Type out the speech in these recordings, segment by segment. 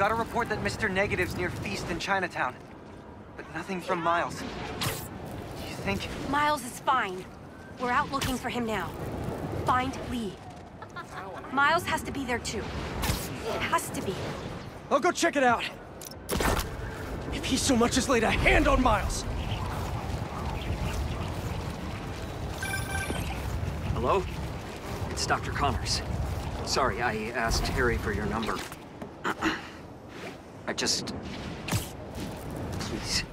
Got a report that Mr. Negative's near Feast in Chinatown. But nothing from Miles. Do you think... Miles is fine. We're out looking for him now. Find Li. Miles has to be there too. It Has to be. I'll go check it out. If he so much as laid a hand on Miles. Hello? It's Dr. Connors. Sorry, I asked Harry for your number. I just... Please.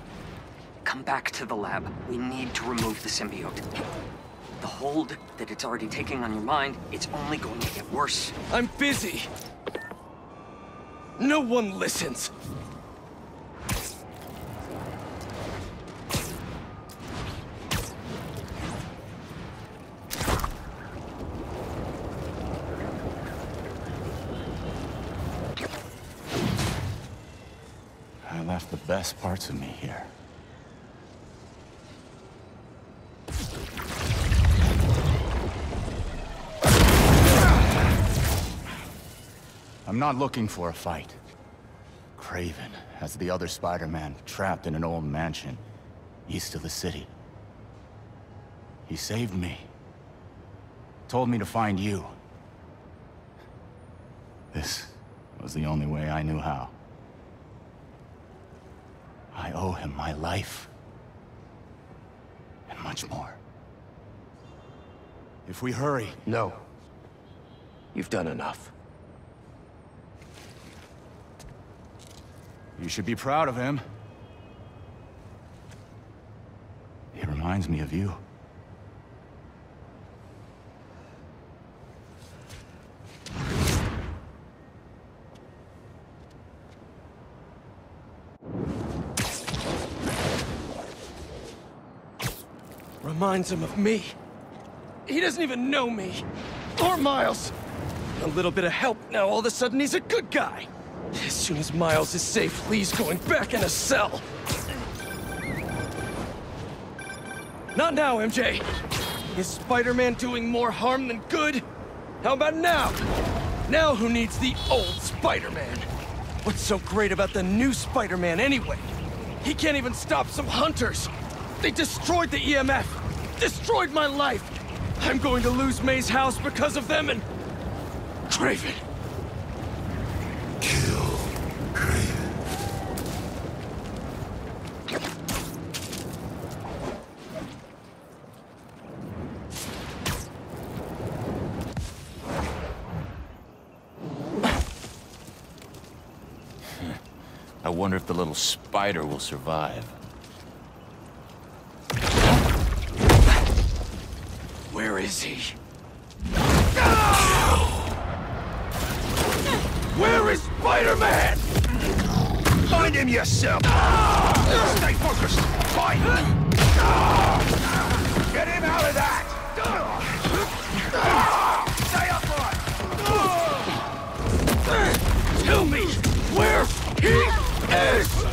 Come back to the lab. We need to remove the symbiote. The hold that it's already taking on your mind, it's only going to get worse. I'm busy. No one listens. Best parts of me here. I'm not looking for a fight. Kraven has the other Spider-Man trapped in an old mansion east of the city. He saved me. Told me to find you. This was the only way I knew how. I owe him my life. And much more. If we hurry... No. You've done enough. You should be proud of him. He reminds me of you. Reminds him of me. He doesn't even know me. Or Miles. A little bit of help, now all of a sudden he's a good guy. As soon as Miles is safe, Li's going back in a cell. Not now, MJ. Is Spider-Man doing more harm than good? How about now? Now who needs the old Spider-Man? What's so great about the new Spider-Man anyway? He can't even stop some hunters. They destroyed the EMF. Destroyed my life. I'm going to lose May's house because of them and... Kraven. I wonder if the little spider will survive. Is he? Where is Spider-Man? Find him yourself! Stay focused! Fight! Get him out of that! Stay upright! Tell me where he is!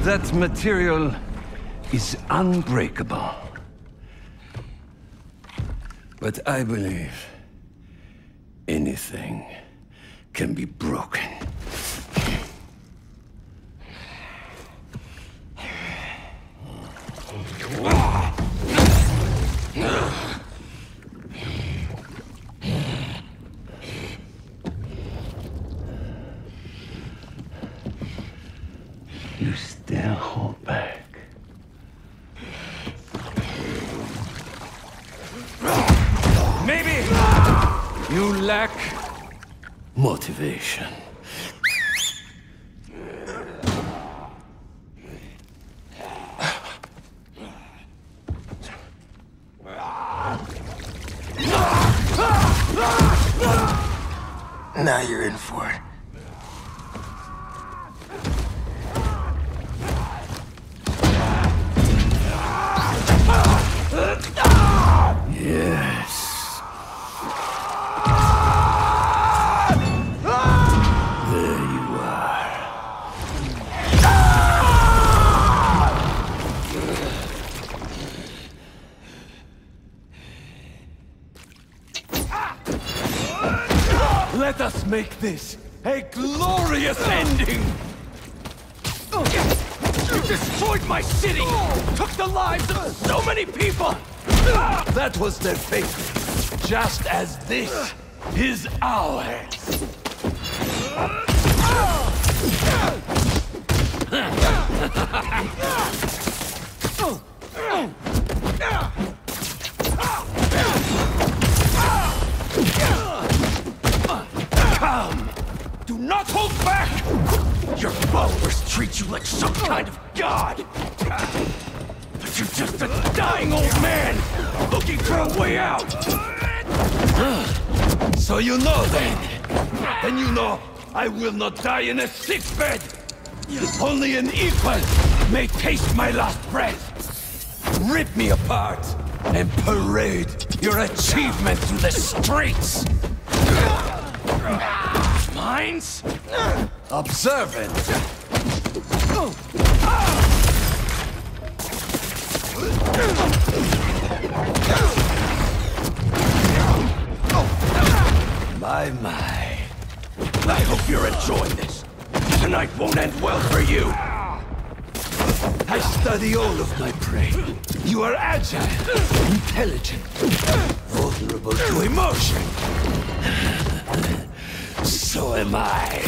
That material is unbreakable. But I believe anything can be broken. You still hold back. Maybe you lack Motivation. Make this a glorious ending! You destroyed my city! Took the lives of so many people! That was their fate. Just as this is ours. Do not hold back! Your followers treat you like some kind of god! But you're just a dying old man, looking for a way out! So you know then? And you know I will not die in a sick bed! Only an equal may taste my last breath! Rip me apart and parade your achievement through the streets! Minds? Observant. My, my. I hope you're enjoying this. Tonight won't end well for you. I study all of my prey. You are agile, intelligent, vulnerable to emotion. So am I.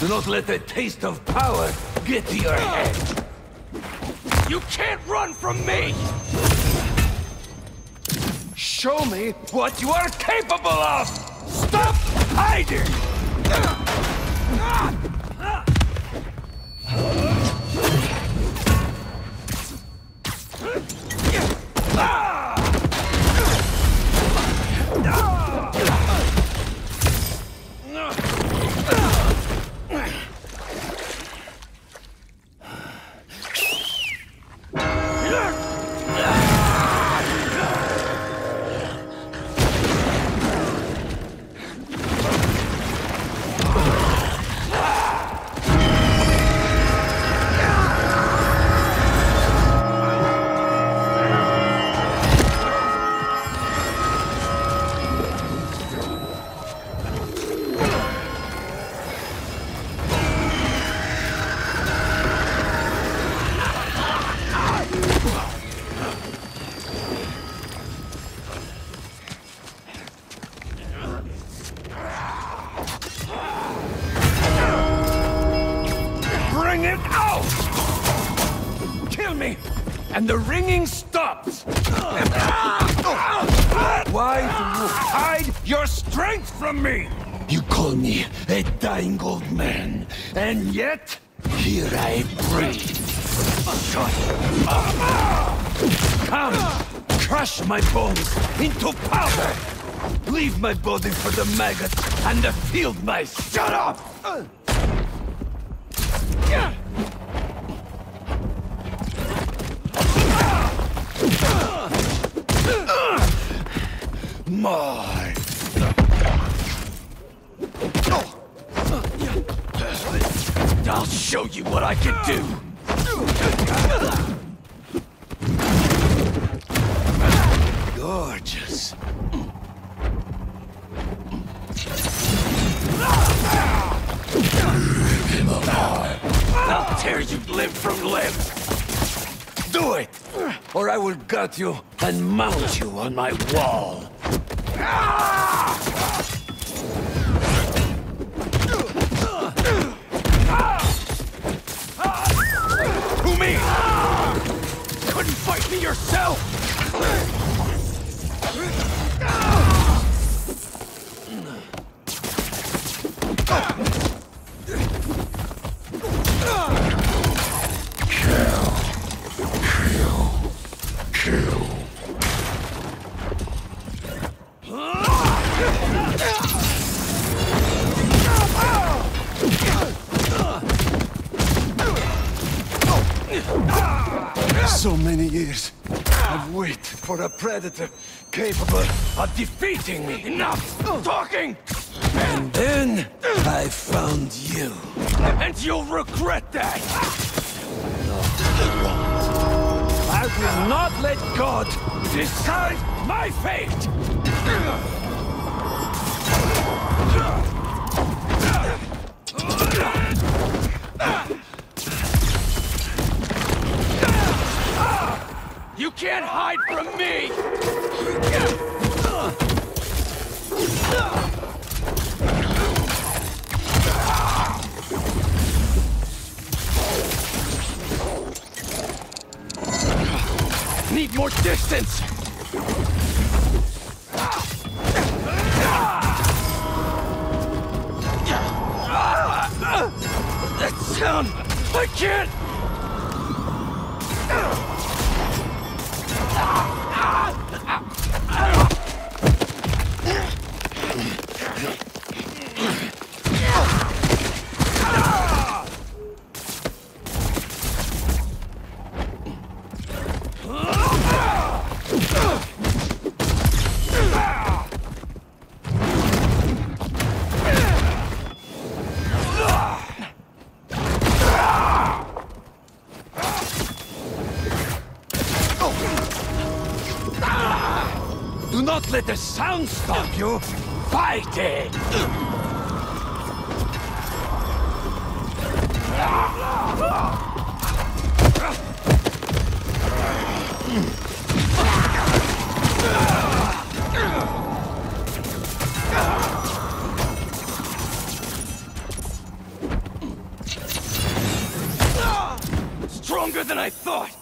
Do not let the taste of power get to your head. You can't run from me! Show me what you are capable of! Stop hiding! The stops! Why do you hide your strength from me? You call me a dying old man, and yet, here I breathe. Shut up! Come, crush my bones into powder! Leave my body for the maggots and the field mice! Shut up! My. I'll show you what I can do! Gorgeous. I'll tear you limb from limb! Do it! Or I will gut you and mount you on my wall. Who So many years I've waited for a predator capable of defeating me. Enough talking! And then I found you. And you'll regret that! I will not let God decide my fate! You can't hide from me! Need more distance! That sound! I can't! Do not let the sound stop you! Fight it! Stronger than I thought!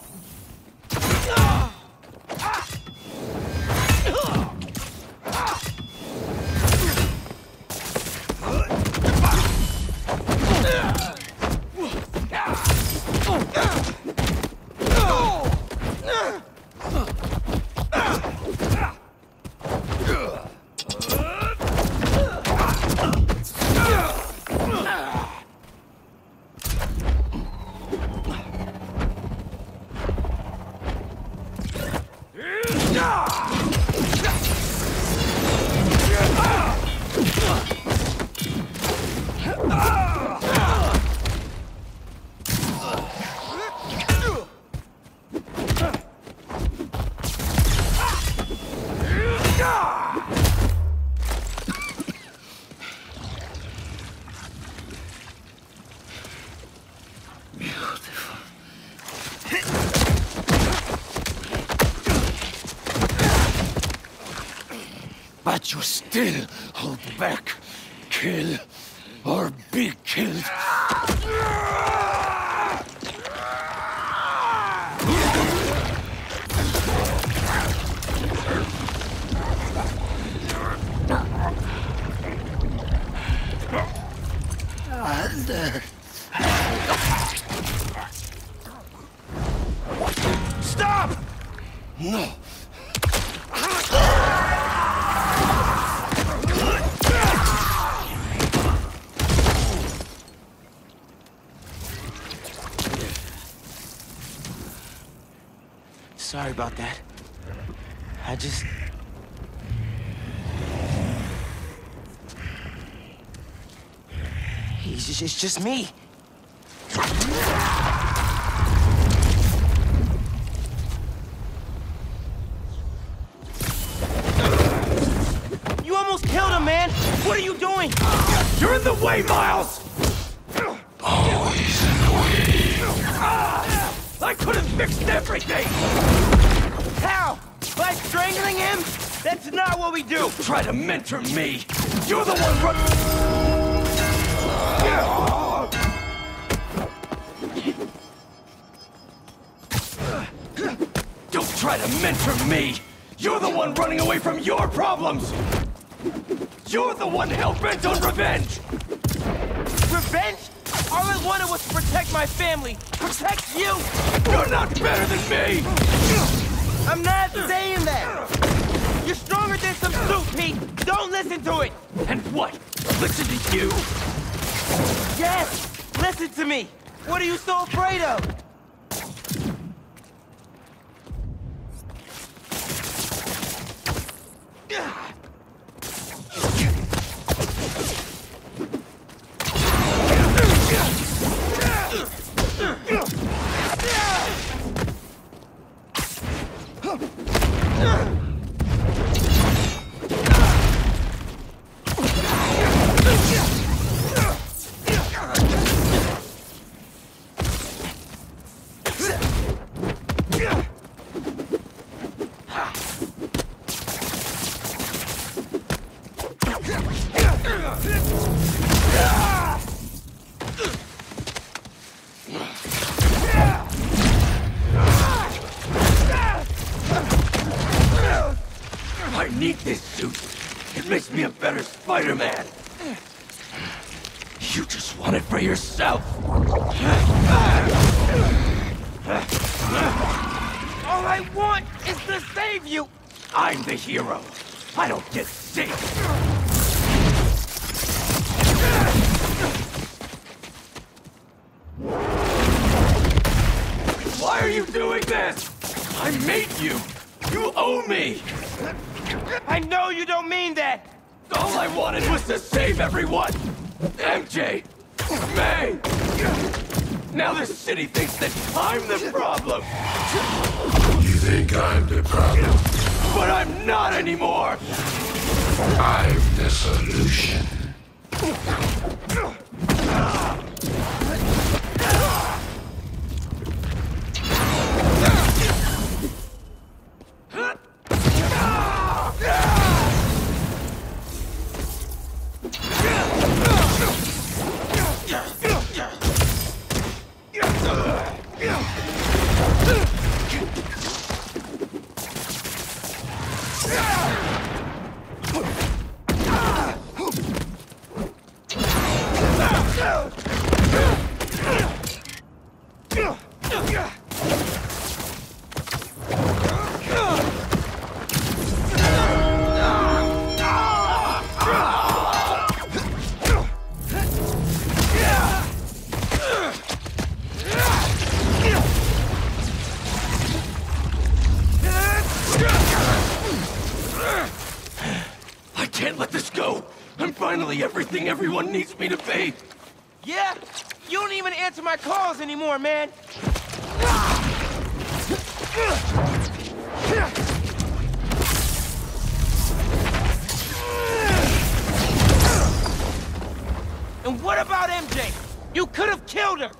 But you still hold back. Kill or be killed. Stop! No. About that. I just... It's just, it's just me. Try me! You're the one run- Don't try to mentor me! You're the one running away from your problems! You're the one hell-bent on revenge! Revenge? All I wanted was to protect my family! Protect you! You're not better than me! I'm not saying that! You're stronger than some soup, Pete! Don't listen to it! And what? Listen to you? Yes! Listen to me! What are you so afraid of? Spider-Man. You just want it for yourself. All I want is to save you! I'm the hero. I don't get saved. Why are you doing this? I made you. You owe me. I know you don't mean that! All I wanted was to save everyone. MJ, May. Now the city thinks that I'm the problem, You think I'm the problem? but I'm not anymore. I'm the solution. And what about MJ? You could have killed her!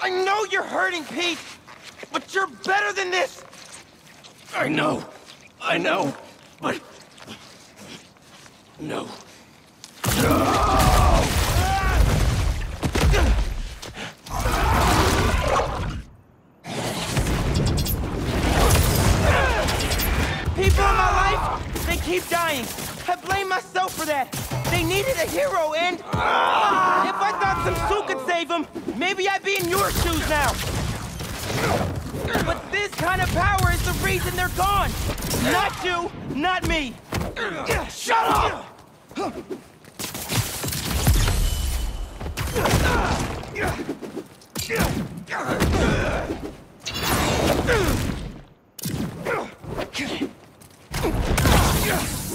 I know you're hurting, Pete, but you're better than this! I know. I know. But... No. People in my life, they keep dying. I blame myself for that. They needed a hero, and ah! if I thought some Sue could save them, maybe I'd be in your shoes now. But this kind of power is the reason they're gone. Not you, not me. Shut up! Yeah.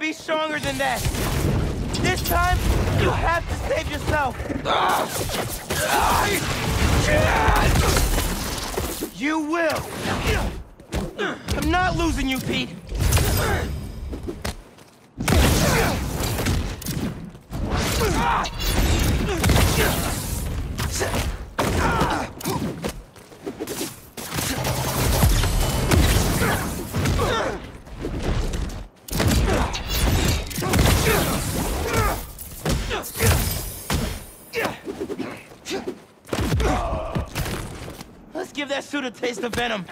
Be stronger than that! This time, you have to save yourself! You will! I'm not losing you, Pete! Let's suit a taste of venom.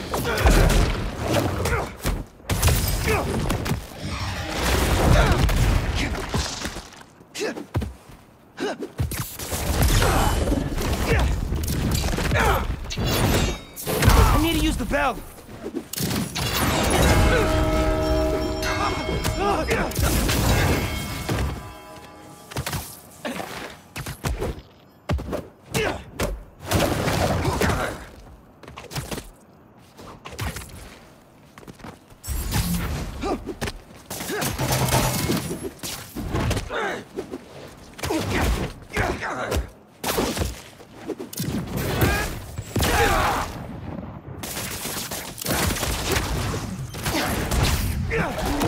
Pete,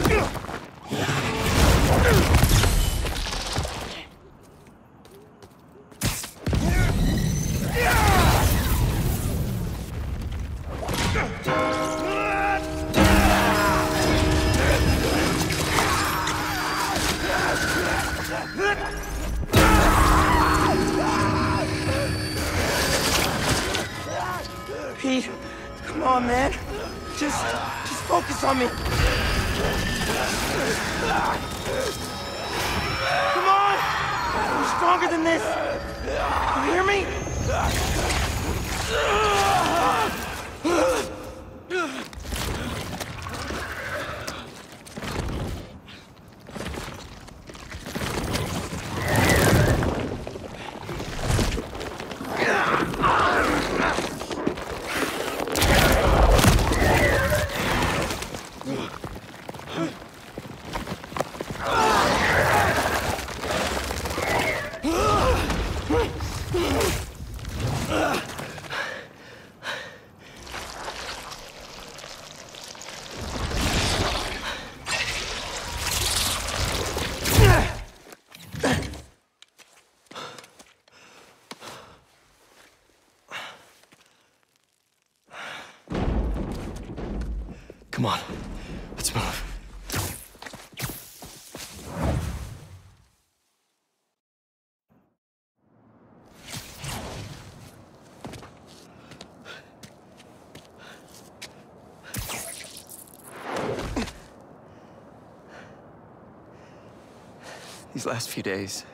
These last few days.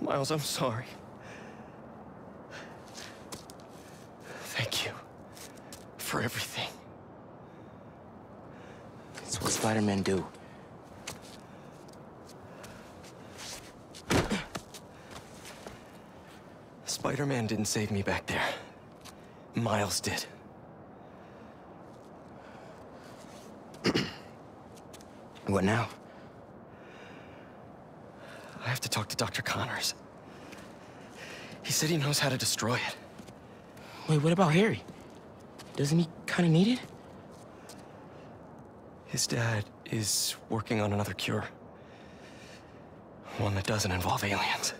Miles, I'm sorry. Thank you for everything. It's what Spider-Man do. Spider-Man didn't save me back there. Miles did. What now? I have to talk to Dr. Connors. He said he knows how to destroy it. Wait, what about Harry? Doesn't he kind of need it? His dad is working on another cure. One that doesn't involve aliens.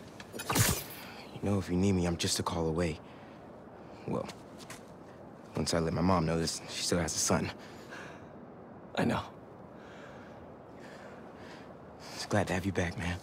You know, if you need me, I'm just a call away. Well, once I let my mom know this, she still has a son. I know. Just glad to have you back, man.